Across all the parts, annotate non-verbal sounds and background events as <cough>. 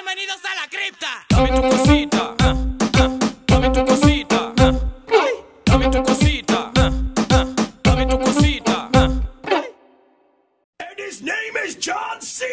Saca. Dame tu cosita. ah, ah, Dame tu cosita. ah, Dame tu cosita. ah, Dame tu cosita. And his name is John C.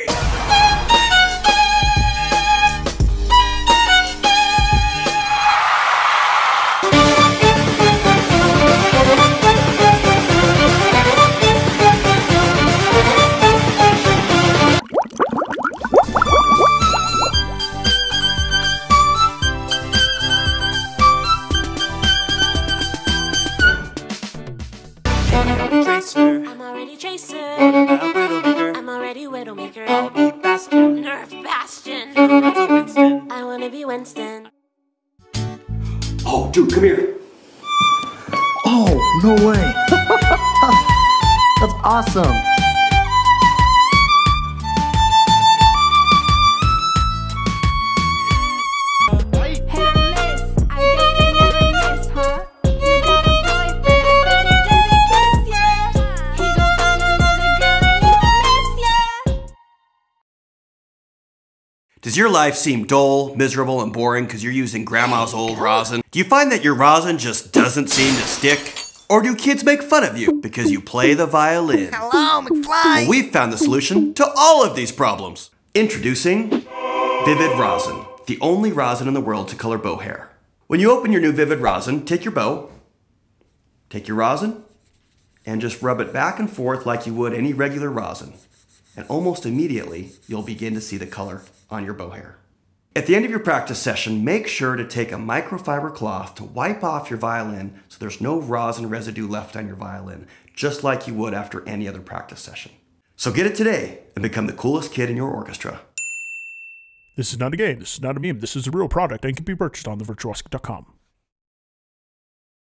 already Tracer. a Widowmaker, I'm already Widowmaker. I'll be Bastion, Nerf Bastion. Elemental Winston. I wanna be Winston. Oh, dude, come here. Oh, no way. <laughs> That's awesome. Does your life seem dull, miserable, and boring because you're using grandma's old rosin? Do you find that your rosin just doesn't seem to stick? Or do kids make fun of you because you play the violin? Hello, McFly. Well, we've found the solution to all of these problems. Introducing Vivid Rosin, the only rosin in the world to color bow hair. When you open your new Vivid Rosin, take your bow, take your rosin, and just rub it back and forth like you would any regular rosin. And almost immediately, you'll begin to see the color on your bow hair. At the end of your practice session, make sure to take a microfiber cloth to wipe off your violin so there's no rosin residue left on your violin, just like you would after any other practice session. So get it today and become the coolest kid in your orchestra. This is not a game. This is not a meme. This is a real product and can be purchased on thevirtuosic.com.